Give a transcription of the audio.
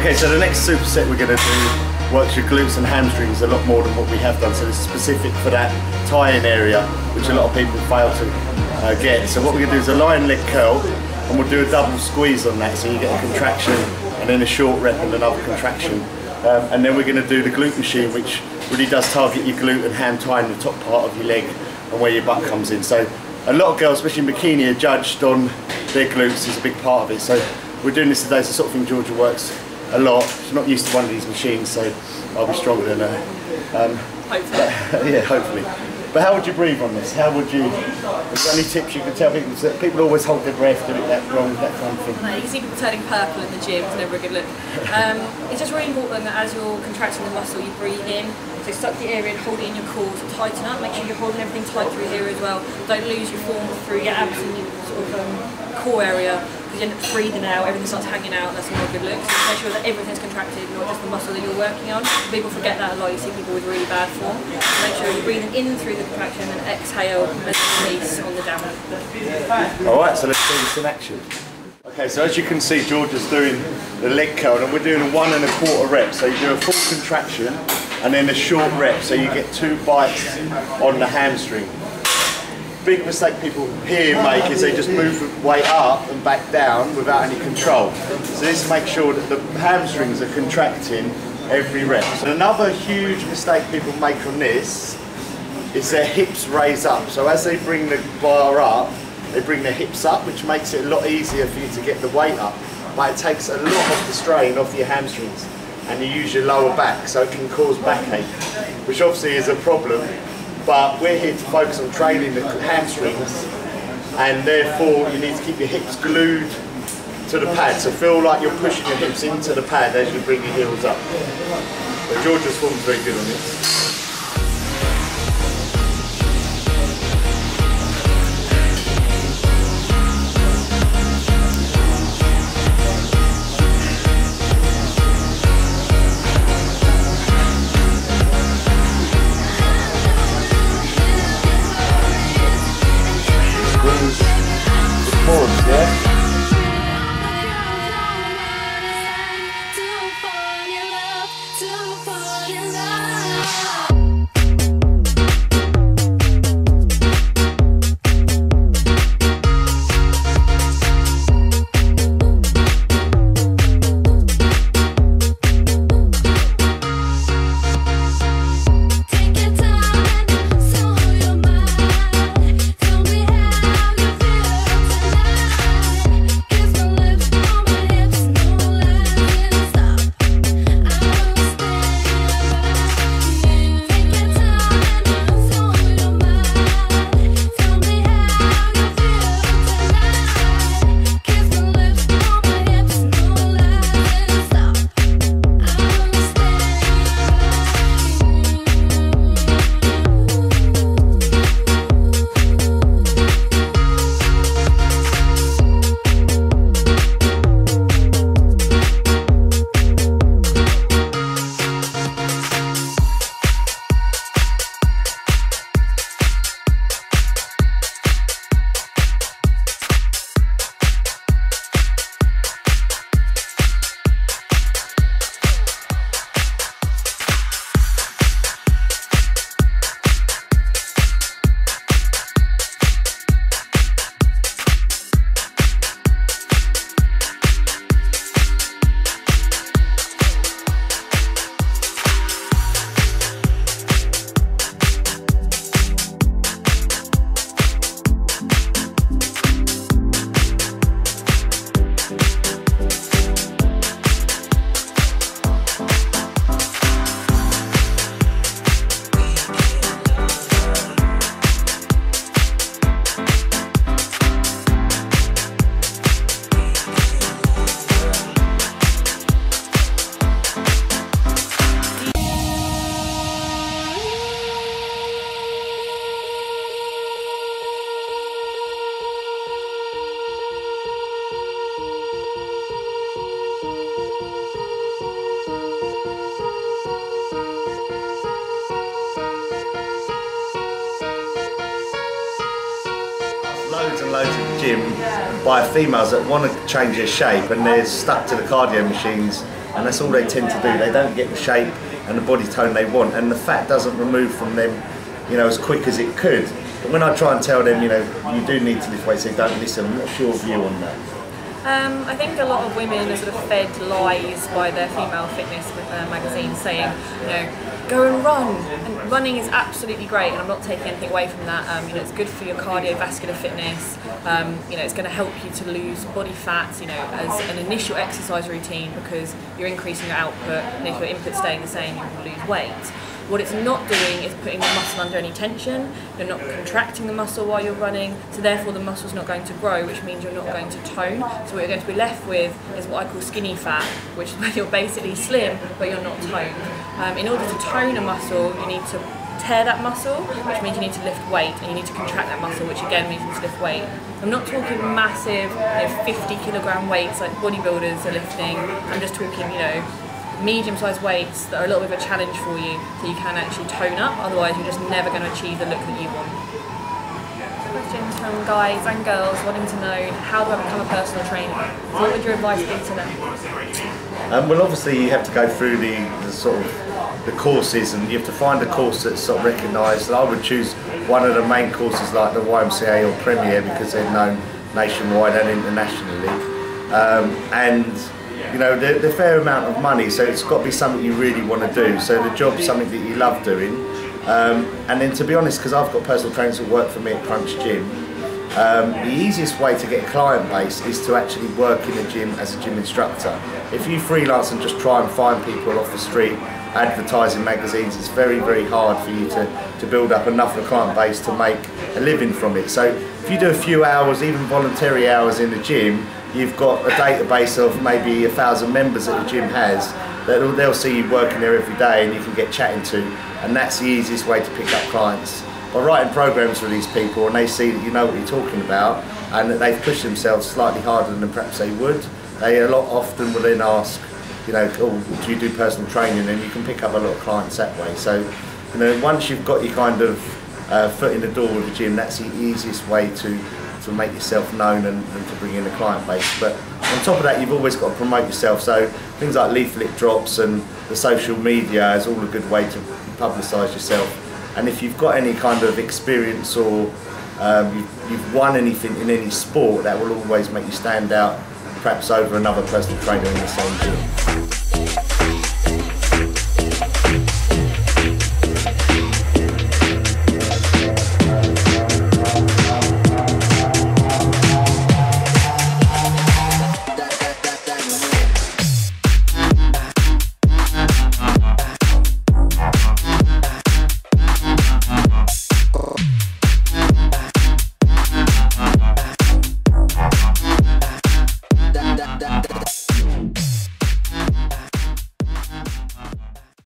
Okay, so the next superset we're going to do works your glutes and hamstrings a lot more than what we have done. So it's specific for that tie-in area, which a lot of people fail to uh, get. So what we're going to do is a lying leg curl, and we'll do a double squeeze on that. So you get a contraction, and then a short rep and another contraction. Um, and then we're going to do the glute machine, which really does target your glute and ham tie in the top part of your leg and where your butt comes in. So a lot of girls, especially in bikini, are judged on their glutes is a big part of it. So we're doing this today. It's the sort of thing Georgia works a lot. She's not used to one of these machines, so I'll be stronger than her. Um, Hopefully. yeah, hopefully. But how would you breathe on this? How would you? Is there any tips you could tell people? People always hold their breath, do it that wrong, that kind of thing. No, you can see people turning purple in the gym, it's never a good look. Um, it's just really important that as you're contracting the muscle, you breathe in. So suck the air in, hold it in your core tighten up. Make sure you're holding everything tight through here as well. Don't lose your form through your abs and your sort of um, core area. Because you end up breathing out, everything starts hanging out, that's not a good look. So make sure that everything's contracted, not just the muscle that you're working on. People forget that a lot, you see people with really bad form. So make sure you're breathing in through the contraction and exhale and release on the downward. All right, so let's do this in action. Okay, so as you can see, George is doing the leg curl, and we're doing a one and a quarter rep. So you do a full contraction and then a short rep, so you get two bites on the hamstring. Big mistake people here make is they just move the weight up and back down without any control. So this makes sure that the hamstrings are contracting every rep. So another huge mistake people make on this is their hips raise up. So as they bring the bar up, they bring their hips up, which makes it a lot easier for you to get the weight up. But it takes a lot of the strain off your hamstrings and you use your lower back, so it can cause backache, which obviously is a problem. But we're here to focus on training the hamstrings and therefore you need to keep your hips glued to the pad. So feel like you're pushing your hips into the pad as you bring your heels up. But Georgia's form's very good on this. By females that want to change their shape and they're stuck to the cardio machines and that's all they tend to do. They don't get the shape and the body tone they want and the fat doesn't remove from them you know, as quick as it could. But when I try and tell them, you know, you do need to lift weights, they don't listen. Not sure view on that. Um, I think a lot of women are sort of fed lies by their female fitness magazines saying, you know, go and run. And running is absolutely great, and I'm not taking anything away from that. Um, you know, it's good for your cardiovascular fitness. Um, you know, it's going to help you to lose body fat. You know, as an initial exercise routine because you're increasing your output, and if your input's staying the same, you will lose weight. What it's not doing is putting the muscle under any tension, you're not contracting the muscle while you're running, so therefore the muscle's not going to grow, which means you're not going to tone. So what you're going to be left with is what I call skinny fat, which is where you're basically slim, but you're not toned. Um, in order to tone a muscle, you need to tear that muscle, which means you need to lift weight, and you need to contract that muscle, which again means you need to lift weight. I'm not talking massive, you know, 50 kilogram weights like bodybuilders are lifting. I'm just talking, you know, medium-sized weights that are a little bit of a challenge for you so you can actually tone up, otherwise you're just never going to achieve the look that you want. Questions from guys and girls wanting to know how do I become a personal trainer? So what would your advice be to them? Um, well, obviously you have to go through the, the, sort of the courses, and you have to find a course that's sort of recognised. I would choose one of the main courses like the YMCA or Premier because they're known nationwide and internationally. Um, and you know, they're fair amount of money, so it's got to be something you really want to do. So the job's something that you love doing. Um, and then to be honest, because I've got personal trainers that work for me at Krunch Gym, um, the easiest way to get a client base is to actually work in a gym as a gym instructor. If you freelance and just try and find people off the street advertising magazines, it's very, very hard for you to, to build up enough of a client base to make a living from it. So if you do a few hours, even voluntary hours in the gym, you've got a database of maybe a thousand members that the gym has they'll, they'll see you working there every day and you can get chatting to and that's the easiest way to pick up clients. By writing programs for these people and they see that you know what you're talking about and that they've pushed themselves slightly harder than perhaps they would they a lot often will then ask you know oh, do you do personal training? And you can pick up a lot of clients that way. So you know once you've got your kind of uh, foot in the door with the gym that's the easiest way to to make yourself known and, and, to bring in a client base. But on top of that, you've always got to promote yourself. So things like leaflet drops and the social media is all a good way to publicise yourself. And if you've got any kind of experience or um, you've, you've won anything in any sport, that will always make you stand out, perhaps over another personal trainer in the same gym.